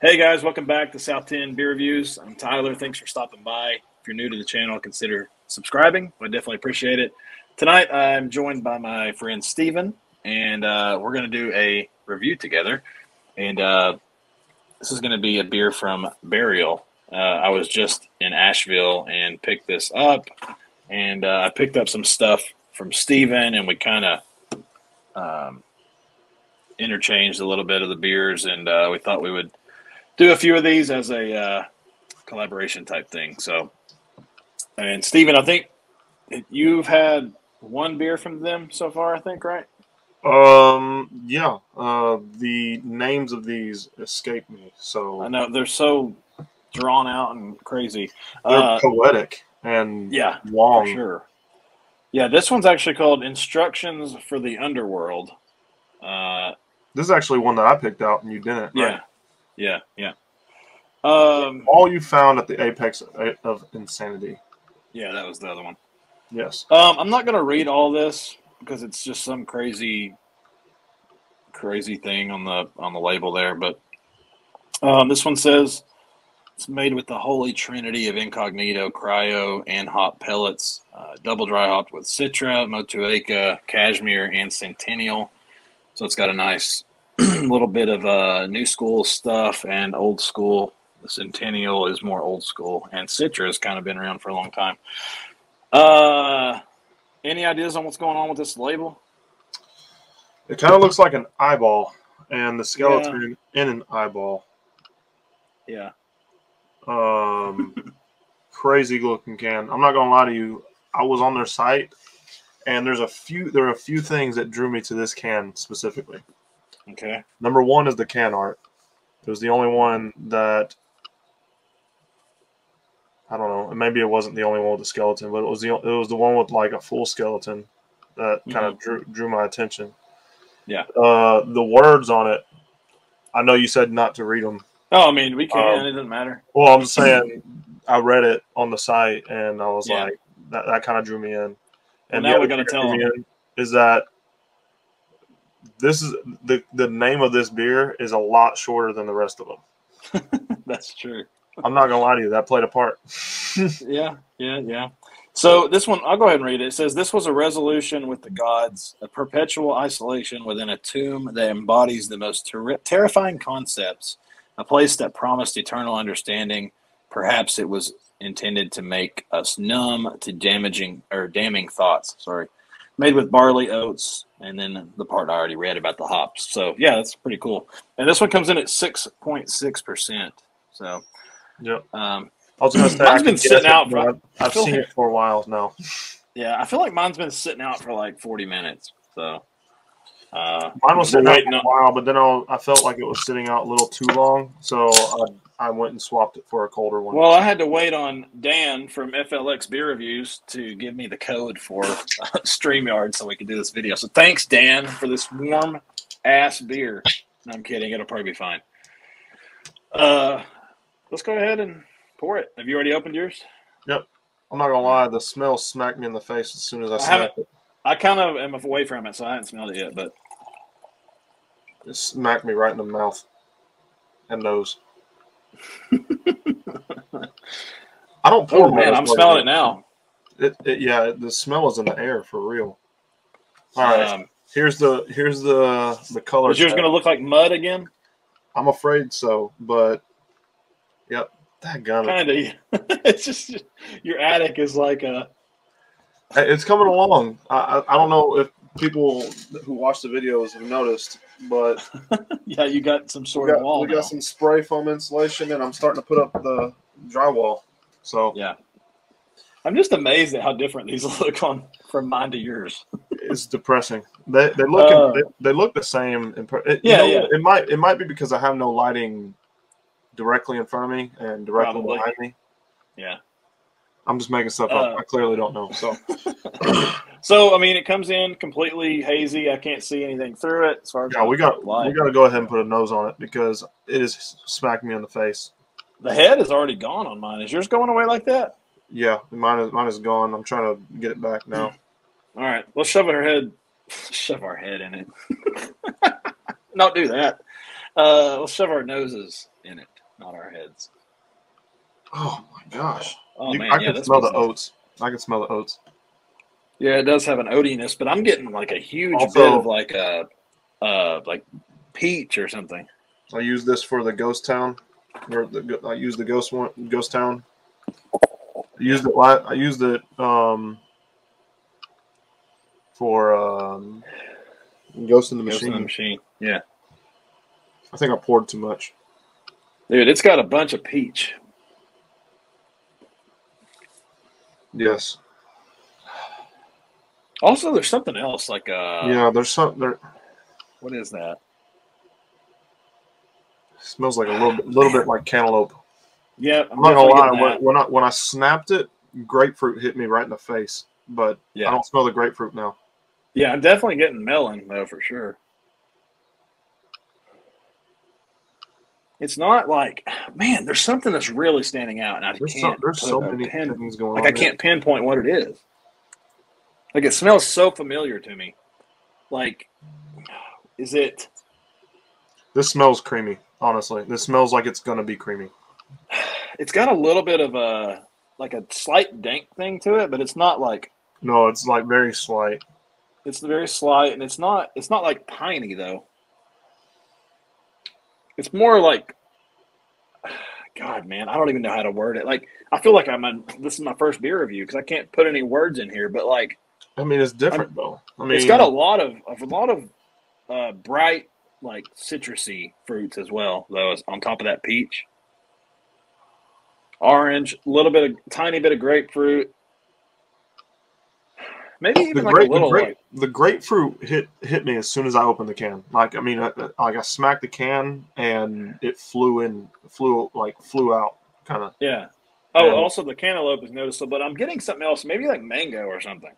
Hey guys, welcome back to South 10 Beer Reviews. I'm Tyler. Thanks for stopping by. If you're new to the channel, consider subscribing. I definitely appreciate it. Tonight I'm joined by my friend Stephen, and uh, we're going to do a review together. And uh, this is going to be a beer from Burial. Uh, I was just in Asheville and picked this up, and uh, I picked up some stuff from Stephen, and we kind of um, interchanged a little bit of the beers, and uh, we thought we would do a few of these as a uh, collaboration type thing. So, and Stephen, I think you've had one beer from them so far. I think, right? Um, yeah. Uh, the names of these escape me. So I know they're so drawn out and crazy. they're Uh, poetic and yeah, long. sure. Yeah, this one's actually called "Instructions for the Underworld." Uh, This is actually one that I picked out and you didn't. yeah, right? Yeah, yeah. Um, All you found at the apex of- insanity. yeah, that was the other one. Yes. Um, I'm not gonna read all this because it's just some crazy, crazy thing on the on the label there. But um, this one says it's made with the holy trinity of incognito, cryo, and hop pellets, uh, double dry hopped with Citra, Motueka, Cashmere, and Centennial. So it's got a nice little bit of uh, new school stuff and old school. The Centennial is more old school, and Citra has kind of been around for a long time. Uh, any ideas on what's going on with this label? It kind of looks like an eyeball and the skeleton in an eyeball. Yeah. Um, crazy looking can. I'm not gonna lie to you. I was on their site, and there's a few. There are a few things that drew me to this can specifically. Okay. Number one is the can art. It was the only one that I don't know. Maybe it wasn't the only one with the skeleton, but it was the it was the one with like a full skeleton that kind of drew drew my attention. Yeah. Uh, the words on it. I know you said not to read them. Oh, I mean, we can. Um, it doesn't matter. Well, I'm saying, I read it on the site and I was Yeah. like, that, that kind of drew me in. And now we other gotta tell in is that this is the the name of this beer is a lot shorter than the rest of them. That's true. I'm not gonna lie to you, that played a part. Yeah, yeah, yeah. So this one, I'll go ahead and read it. It says, This was a resolution with the gods, a perpetual isolation within a tomb that embodies the most ter- terrifying concepts, a place that promised eternal understanding. Perhaps it was intended to make us numb to damaging or damning thoughts. Sorry. Made with barley, oats, and then the part I already read about the hops. So, yeah, that's pretty cool. And this one comes in at 6.6%. So, Yep. um, I was gonna say Mine's been sitting out for- I've, I've seen like- it for a while now. Yeah, I feel like mine's been sitting out for like 40 minutes. So, uh, Mine was sitting out for a while, but then I, I felt like it was sitting out a little too long, so I, I went and swapped it for a colder one. Well, I had to wait on Dan from FLX Beer Reviews to give me the code for StreamYard so we could do this video. So thanks, Dan, for this warm ass beer. No, I'm kidding. It'll probably be fine. Uh, let's go ahead and pour it. Have you already opened yours? Yep. I'm not gonna lie, the smell smacked me in the face as soon as I I smelled it. I kind of am away from it, so I haven't smelled it yet. But It smacked me right in the mouth and nose. I don't pour oh man, I'm smelling it now. It, it, yeah, the smell is in the air for real. All right, Um, here's the here's the the color. is yours going to look like mud again? I'm afraid so, but yep, that gun. Kind of. it's just your attic is like a. It's coming along. I, I I don't know if people who watch the videos have noticed, but Yeah, you got some sort of wall we now. got some spray foam insulation, and I'm starting to put up the drywall. So Yeah. I'm just amazed at how different these look on from mine to yours. it's depressing. They they look Uh, they, they look the same. In it, you Yeah, know, yeah. It might it might be because I have no lighting directly in front of me and directly Probably. behind me. Yeah. I'm just making stuff Uh, up. I clearly don't know. So So I mean, it comes in completely hazy. I can't see anything through it as far as yeah, we got we got to go ahead and put a nose on it because it is smacking me in the face. the head is already gone on mine. Is yours going away like that? Yeah, mine is mine is gone. I'm trying to get it back now. All right, let's shove our head, shove our head in it. Not do that. Uh, let's shove our noses in it, not our heads. Oh my gosh! Oh You- man, I yeah, can smell the one's- oats. I can smell the oats. Yeah, it does have an oatiness, but I'm getting like a huge Also- bit of like a, uh, like peach or something. I use this for the ghost town. Or the, I use the ghost one, ghost town. I used it. I used it um, for um, Ghost in the Machine. Ghost in the machine. Yeah, I think I poured too much. dude, it's got a bunch of peach. Yes. Also, there's something else like uh, yeah. There's some. There what is that? smells like a little, bit, little bit like cantaloupe. Yeah, I'm I'm not gonna lie. When, when I when I snapped it, grapefruit hit me right in the face. But Yeah. I don't smell the grapefruit now. Yeah, I'm definitely getting melon though for sure. It's not like, man, there's something that's really standing out, and I There's can't there's so many pin. things going Like on. I can't pinpoint what it is. Like it smells so familiar to me. Like, is it? This smells creamy. Honestly, this smells like it's gonna be creamy. It's got a little bit of a like a slight dank thing to it, but it's not like No, it's like very slight. it's very slight, and it's not it's not like piney though. It's more like, God, man, I don't even know how to word it. Like, I feel like I'm on. This is my first beer review because I can't put any words in here, but like, I mean, it's different though. I mean, it's got a lot of a lot of uh, bright, like citrusy fruits as well, though. On top of that peach, orange, a little bit of tiny bit of grapefruit, maybe the even like grape, a little. the, grape, like, the grapefruit hit hit me as soon as I opened the can. Like I mean, I, like I smacked the can and it flew in, flew like flew out, kind of. yeah. Oh, Yeah. also the cantaloupe is noticeable, but I'm getting something else, maybe like mango or something.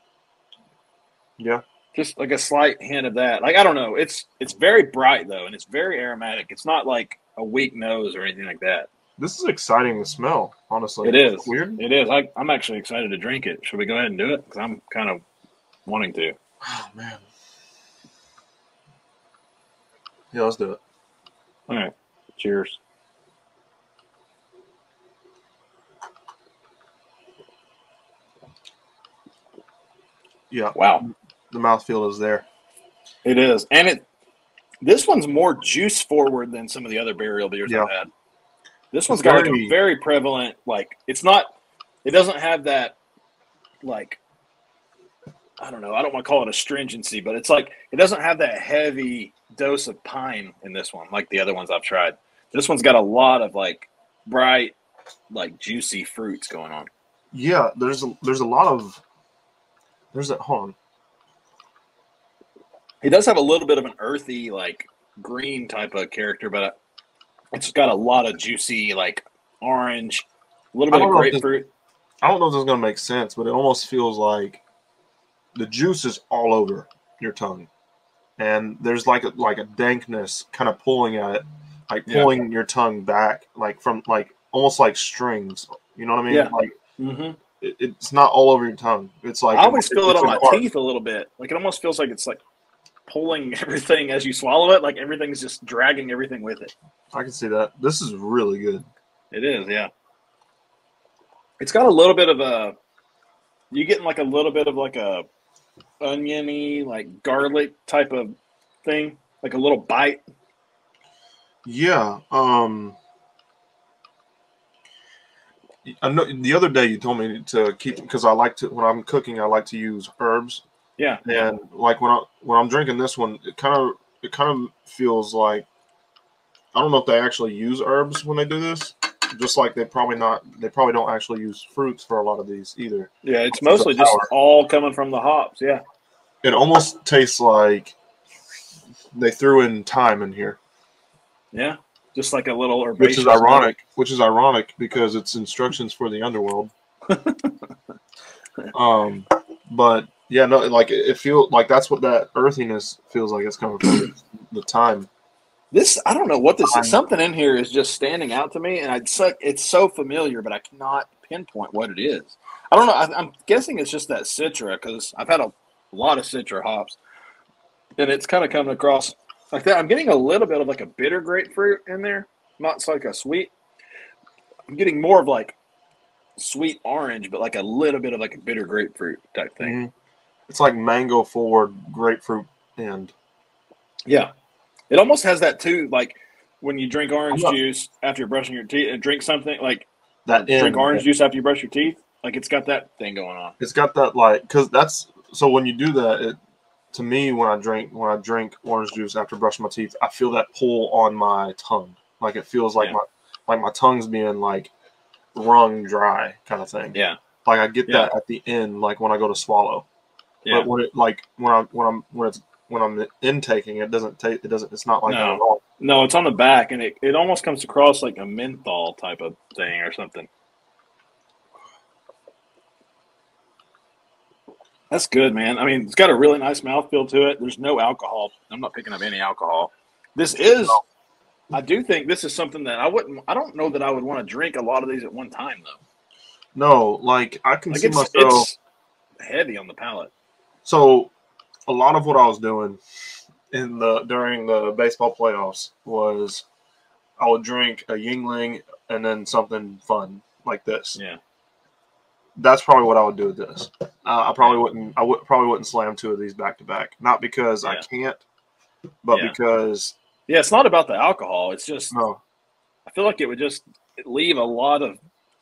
Yeah, Just like a slight hint of that. Like I don't know. It's it's very bright though, and it's very aromatic. It's not like a weak nose or anything like that. this is exciting to smell. Honestly, It is weird. It is. I, I'm actually excited to drink it. Should we go ahead and do it? Because I'm kind of wanting to. Oh man. Yeah, let's do it. All right. Cheers. Yeah, Wow. the mouthfeel is there. It is, and it. This one's more juice forward than some of the other burial beers Yeah. I've had. This one's It's got like a very prevalent. Like it's not. It doesn't have that. Like. I don't know. I don't want to call it astringency, but it's like it doesn't have that heavy dose of pine in this one, like the other ones I've tried. This one's got a lot of like bright, like juicy fruits going on. Yeah, there's a, there's a lot of there's a hold on. He does have a little bit of an earthy, like green type of character, but it's got a lot of juicy, like orange, a little bit of if this- grapefruit. I don't know if this is gonna make sense, but it almost feels like the juice is all over your tongue, and there's like a like a dankness kind of pulling at it, like Yeah. pulling your tongue back, like from like almost like strings. You know what I mean? Yeah. Like hmm it, it's not all over your tongue. It's like I always feel it on my teeth a little bit. Like it almost feels like it's like pulling everything as you swallow it. Like everything's just dragging everything with it. I can see that. This is really good. It is, yeah. It's got a little bit of a. You getting like a little bit of like a oniony, like garlic type of thing, like a little bite. Yeah. Um. I know the other day you told me to keep because I like to when I'm cooking I like to use herbs Yeah, and like when I when I'm drinking this one it kind of it kind of feels like I don't know if they actually use herbs when they do this just like they probably not they probably don't actually use fruits for a lot of these either yeah. It's mostly just all coming from the hops. Yeah. it almost tastes like they threw in thyme in here Yeah, just like a little herbaceous. which is ironic which is ironic because it's instructions for the underworld um but yeah no like it, it feels like that's what that earthiness feels like it's coming from the thyme This I don't know what this is. Something in here is just standing out to me, and it's so, it's so familiar, but I cannot pinpoint what it is. I don't know. I, I'm guessing it's just that Citra because I've had a lot of Citra hops, and it's kind of coming across like that. I'm getting a little bit of like a bitter grapefruit in there, not like a sweet. I'm getting more of like sweet orange, but like a little bit of like a bitter grapefruit type thing. Mhm. It's like mango forward, grapefruit end. Yeah, it almost has that too. Like when you drink orange not- juice after you're brushing your teeth, and drink something like That drink end, orange juice after you brush your teeth. Like it's got that thing going on. It's got that like because that's so when you do that, it to me when I drink when I drink orange juice after brushing my teeth, I feel that pull on my tongue. Like it feels like Yeah. my like my tongue's being like wrung dry kind of thing. Yeah, Like I get Yeah. that at the end, like when I go to swallow. yeah. But when it like when I when I'm when it's when I'm intaking, it doesn't take it doesn't it's not like that No. at all. No, it's on the back, and it, it almost comes across like a menthol type of thing or something. That's good, man. I mean, it's got a really nice mouthfeel to it. There's no alcohol. I'm not picking up any alcohol. This is, I do think this is something that I wouldn't, I don't know that I would want to drink a lot of these at one time, though. No, like I can Like see it's, myself. it's heavy on the palate. So, a lot of what I was doing in the during the baseball playoffs was I would drink a Yuengling and then something fun like this. Yeah. That's probably what I would do with this. Uh, I probably wouldn't. I would probably wouldn't slam two of these back to back. Not because I can't, but Yeah. because Yeah, it's not about the alcohol. It's just, no. I feel like it would just leave a lot of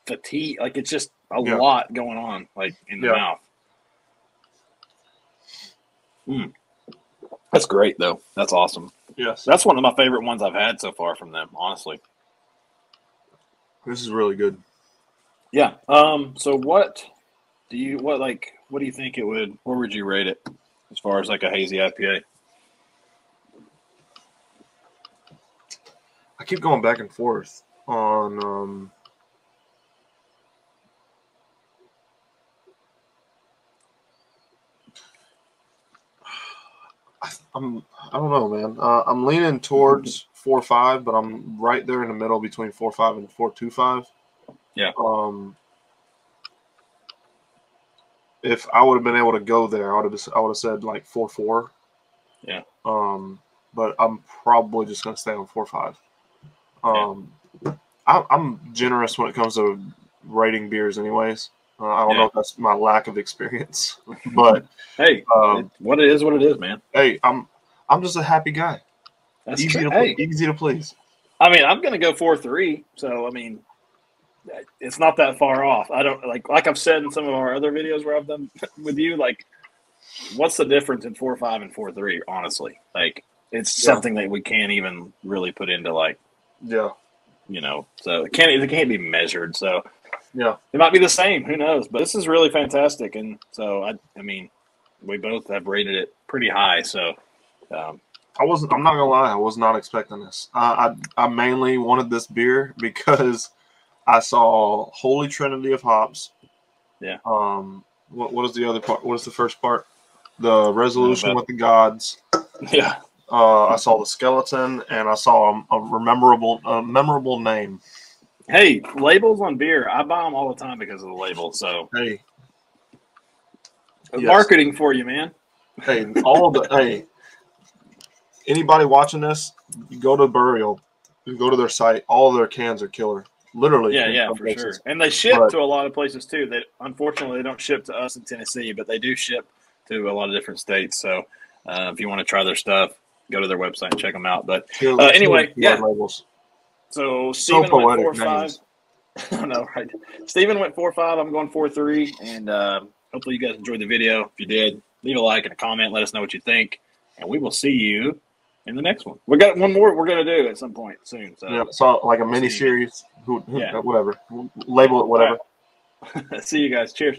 fatigue. Like it's just a Yeah. lot going on, like in the Yeah. mouth. Mm. That's great, though. That's awesome. Yes, That's one of my favorite ones I've had so far from them, honestly. this is really good. Yeah. Um. So what do you what like what do you think it would? Where would you rate it as far as like a hazy IPA? I keep going back and forth on. Um, I'm. I don't know, man. Uh, I'm leaning towards four five, but I'm right there in the middle between four five and four two five. Yeah. Um. If I would have been able to go there, I would have. I would have said like four four. Yeah. Um. But I'm probably just gonna stay on four five. Um. I, I'm generous when it comes to rating beers, anyways. Uh, I don't know if that's my lack of experience, but Hey, um, it- what it is, what it is, man. hey, I'm I'm just a happy guy. That's easy to Hey, easy to please. I mean, I'm gonna go four three. So I mean, it's not that far off. I don't like like I've said in some of our other videos where I've done with you. Like, what's the difference in four five and four three? Honestly, like it's Yeah. something that we can't even really put into like Yeah, you know. So it can't it can't be measured. So yeah, it might be the same. Who knows? But this is really fantastic. And so I I mean, we both have rated it pretty high. So. Um, I wasn't. I'm not gonna lie. I was not expecting this. Uh, I I mainly wanted this beer because I saw Holy Trinity of hops. Yeah. Um. What What is the other part? What is the first part? The resolution with the gods. yeah. Uh, I saw the skeleton, and I saw a, a memorable, a memorable name. Hey, labels on beer. I buy them all the time because of the label. So Hey, Yes. marketing for you, man. hey, all of the hey. Anybody watching this, you go to Burial, you go to their site. All their cans are killer. Literally. Yeah, yeah, for places. sure. And they ship But- to a lot of places too. That unfortunately they don't ship to us in Tennessee, but they do ship to a lot of different states. So uh, if you want to try their stuff, go to their website and check them out. But Uh, anyway, yeah. labels. So So Stephen went four five. I know, right? Stephen went four five. I'm going four three, and uh, hopefully you guys enjoyed the video. If you did, leave a like and a comment. Let us know what you think, and we will see you in the next one. We got one more we're gonna do at some point soon. So Yeah, so like a mini series, Who, Yeah. whatever. Label it whatever. see you guys. Cheers.